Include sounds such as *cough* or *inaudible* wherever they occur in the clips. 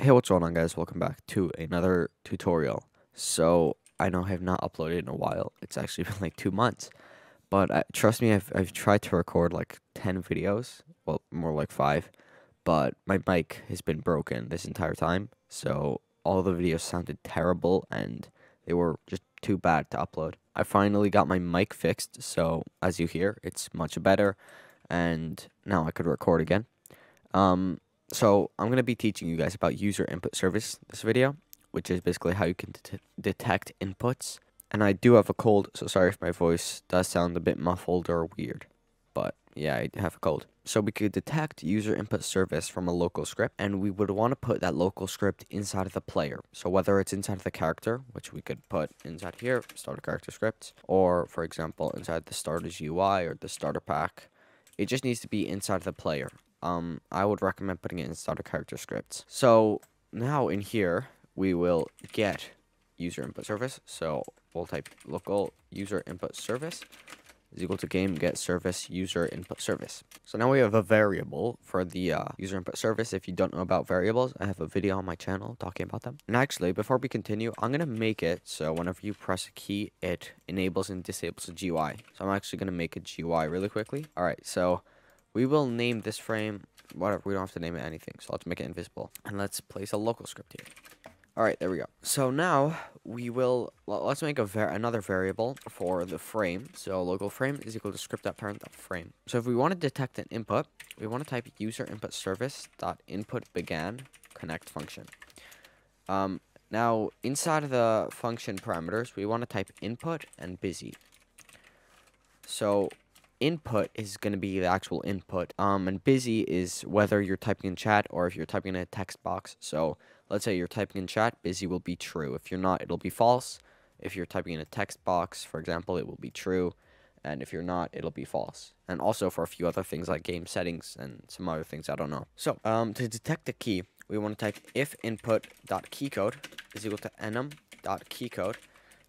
Hey, what's going on guys? Welcome back to another tutorial. So, I know I have not uploaded in a while. It's actually *laughs* been like two months. But uh, trust me, I've, I've tried to record like 10 videos. Well, more like 5. But my mic has been broken this entire time. So, all the videos sounded terrible and they were just too bad to upload. I finally got my mic fixed. So, as you hear, it's much better. And now I could record again. Um, so I'm going to be teaching you guys about user input service this video, which is basically how you can det detect inputs. And I do have a cold, so sorry if my voice does sound a bit muffled or weird. But yeah, I have a cold. So we could detect user input service from a local script, and we would want to put that local script inside of the player. So whether it's inside of the character, which we could put inside here, starter character scripts, or for example, inside the starter GUI or the starter pack, it just needs to be inside of the player um, I would recommend putting it in starter character scripts. So now in here, we will get user input service. So we'll type local user input service is equal to game get service user input service. So now we have a variable for the uh, user input service. If you don't know about variables, I have a video on my channel talking about them. And actually, before we continue, I'm going to make it so whenever you press a key, it enables and disables a GUI. So I'm actually going to make a GUI really quickly. All right, so we will name this frame, whatever, we don't have to name it anything. So let's make it invisible. And let's place a local script here. Alright, there we go. So now we will, let's make a another variable for the frame. So local frame is equal to script.parent.frame. So if we want to detect an input, we want to type user input service dot input began connect function. Um, now inside of the function parameters, we want to type input and busy. So input is going to be the actual input. Um, and busy is whether you're typing in chat or if you're typing in a text box. So let's say you're typing in chat, busy will be true. If you're not, it'll be false. If you're typing in a text box, for example, it will be true. And if you're not, it'll be false. And also for a few other things like game settings and some other things I don't know. So um, to detect the key, we want to type if input.keycode is equal to enum.keycode.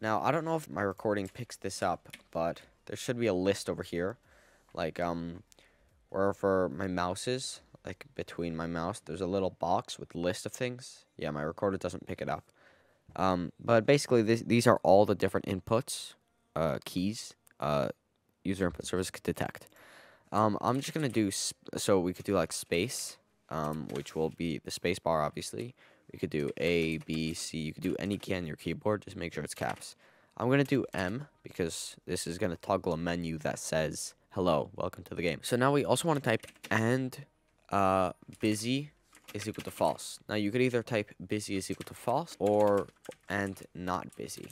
Now, I don't know if my recording picks this up, but there should be a list over here. Like, um, wherever my mouse is, like between my mouse, there's a little box with list of things. Yeah, my recorder doesn't pick it up. Um, but basically, this, these are all the different inputs, uh, keys, uh, user input service could detect. Um, I'm just going to do, so we could do like space, um, which will be the space bar, obviously. We could do A, B, C. You could do any key on your keyboard. Just make sure it's caps. I'm going to do M because this is going to toggle a menu that says, hello, welcome to the game. So now we also want to type and uh, busy is equal to false. Now you could either type busy is equal to false or and not busy.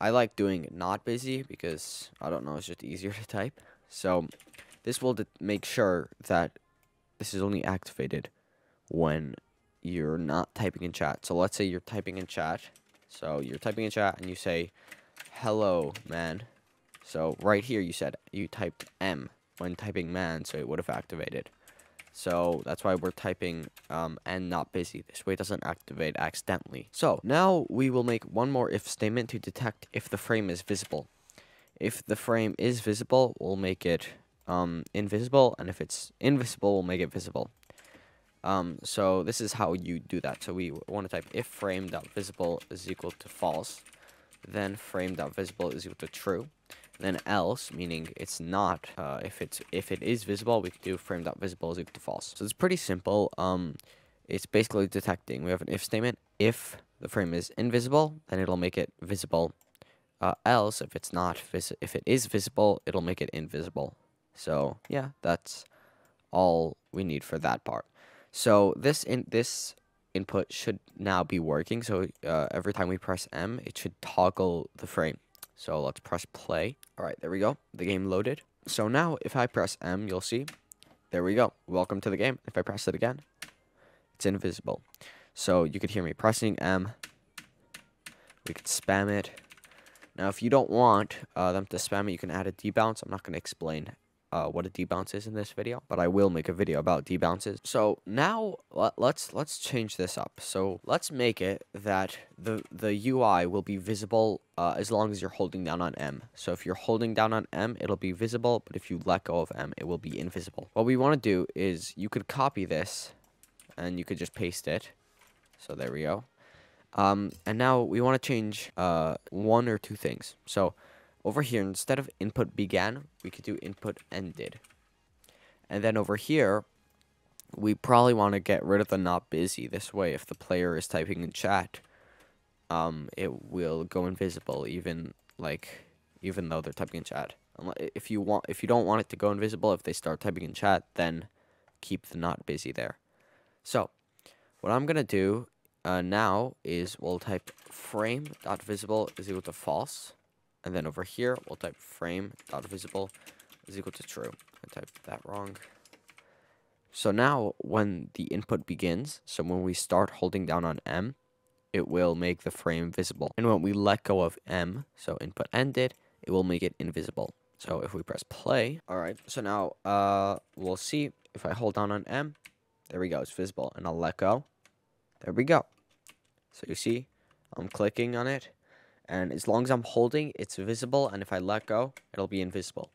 I like doing not busy because, I don't know, it's just easier to type. So this will make sure that this is only activated when you're not typing in chat. So let's say you're typing in chat so you're typing in chat and you say, hello, man. So right here you said, you typed M when typing man, so it would have activated. So that's why we're typing um, and not busy. This way it doesn't activate accidentally. So now we will make one more if statement to detect if the frame is visible. If the frame is visible, we'll make it um, invisible. And if it's invisible, we'll make it visible. Um, so this is how you do that. So we want to type if frame.visible is equal to false, then frame.visible is equal to true, then else, meaning it's not, uh, if it's if it is visible, we can do frame.visible is equal to false. So it's pretty simple. Um, it's basically detecting. We have an if statement. If the frame is invisible, then it'll make it visible. Uh, else, if it's not vis if it is visible, it'll make it invisible. So yeah, that's all we need for that part. So this in this input should now be working. So uh, every time we press M, it should toggle the frame. So let's press play. All right, there we go. The game loaded. So now if I press M, you'll see, there we go. Welcome to the game. If I press it again, it's invisible. So you could hear me pressing M. We could spam it. Now, if you don't want uh, them to spam it, you can add a debounce. I'm not going to explain uh, what a debounce is in this video, but I will make a video about debounces. So now let's let's change this up. So let's make it that the the UI will be visible uh, as long as you're holding down on M. So if you're holding down on M, it'll be visible, but if you let go of M, it will be invisible. What we want to do is you could copy this and you could just paste it. So there we go. Um, and now we want to change uh, one or two things. So over here, instead of input began, we could do input ended. And then over here, we probably want to get rid of the not busy. This way, if the player is typing in chat, um, it will go invisible, even like even though they're typing in chat. If you want, if you don't want it to go invisible, if they start typing in chat, then keep the not busy there. So, what I'm gonna do uh, now is we'll type frame dot visible is equal to false, and then over here we'll type frame dot visible is equal to true. I typed that wrong. So now when the input begins, so when we start holding down on M, it will make the frame visible. And when we let go of M, so input ended, it will make it invisible. So if we press play, all right, so now uh, we'll see if I hold down on M, there we go, it's visible. And I'll let go, there we go. So you see, I'm clicking on it, and as long as I'm holding, it's visible, and if I let go, it'll be invisible.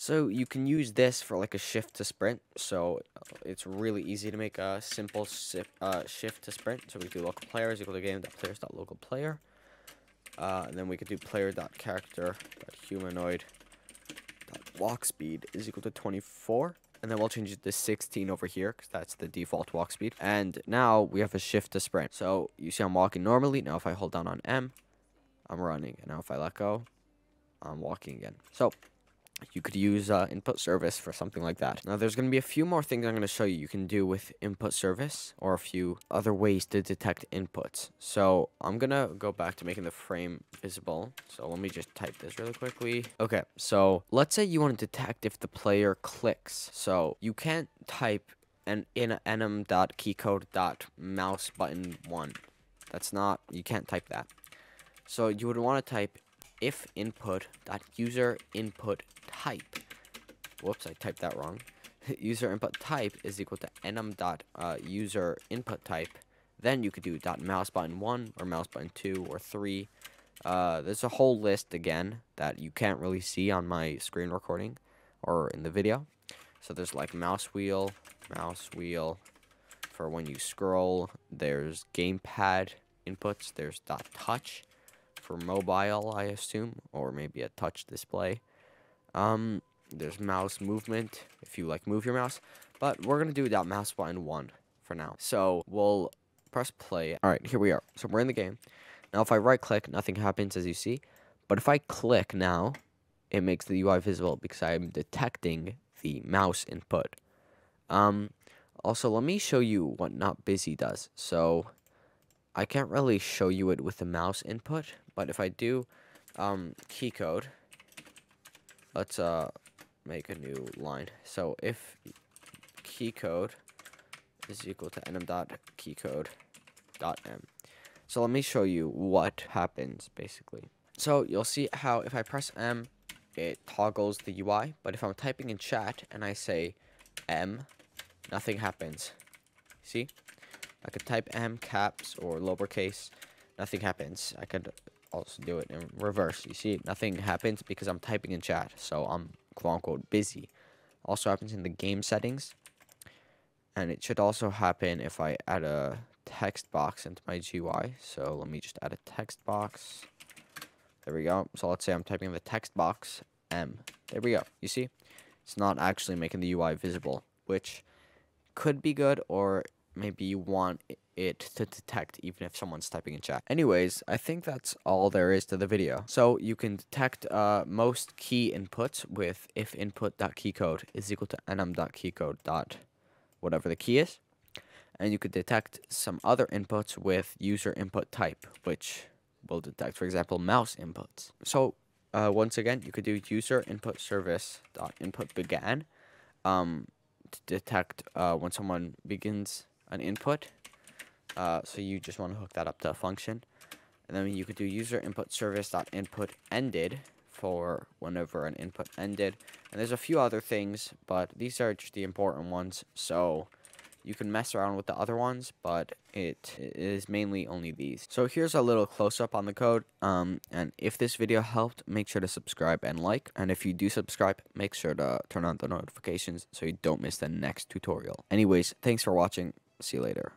So you can use this for like a shift to sprint. So uh, it's really easy to make a simple uh, shift to sprint. So we do local players equal to game dot players dot local player. Uh, and then we could do player dot character dot humanoid dot walk speed is equal to 24. And then we'll change it to 16 over here because that's the default walk speed. And now we have a shift to sprint. So you see I'm walking normally. Now if I hold down on M, I'm running. And now if I let go, I'm walking again. So you could use uh, input service for something like that. Now, there's going to be a few more things I'm going to show you you can do with input service or a few other ways to detect inputs. So I'm going to go back to making the frame visible. So let me just type this really quickly. Okay, so let's say you want to detect if the player clicks. So you can't type an in enum.keycode.mouse button 1. That's not, you can't type that. So you would want to type if input dot user input type. Whoops, I typed that wrong. *laughs* user input type is equal to enum dot uh, user input type. Then you could do dot mouse button one or mouse button two or three. Uh, there's a whole list again that you can't really see on my screen recording or in the video. So there's like mouse wheel, mouse wheel for when you scroll. There's gamepad inputs. There's dot touch for mobile, I assume, or maybe a touch display. Um, there's mouse movement if you like move your mouse, but we're gonna do that mouse button one for now. So we'll press play. All right, here we are. So we're in the game. Now, if I right click, nothing happens as you see. But if I click now, it makes the UI visible because I'm detecting the mouse input. Um, also, let me show you what not busy does. So I can't really show you it with the mouse input, but if I do um, key code, let's uh, make a new line. So if key code is equal to enum dot key code dot m. So let me show you what happens basically. So you'll see how if I press M, it toggles the UI, but if I'm typing in chat and I say M, nothing happens. See? I could type M caps or lowercase. Nothing happens. I could also do it in reverse. You see, nothing happens because I'm typing in chat. So I'm quote unquote busy. Also happens in the game settings. And it should also happen if I add a text box into my GUI. So let me just add a text box. There we go. So let's say I'm typing in the text box M. There we go. You see? It's not actually making the UI visible, which could be good or maybe you want it to detect even if someone's typing in chat. Anyways, I think that's all there is to the video. So you can detect uh, most key inputs with if input.keycode is equal to enum.keycode dot whatever the key is. And you could detect some other inputs with user input type, which will detect, for example, mouse inputs. So uh, once again, you could do user input service dot input began um, to detect uh, when someone begins an input. Uh, so you just want to hook that up to a function. And then you could do user input service dot input ended for whenever an input ended. And there's a few other things, but these are just the important ones. So you can mess around with the other ones, but it is mainly only these. So here's a little close-up on the code. Um, and if this video helped, make sure to subscribe and like. And if you do subscribe, make sure to turn on the notifications so you don't miss the next tutorial. Anyways, thanks for watching. See you later.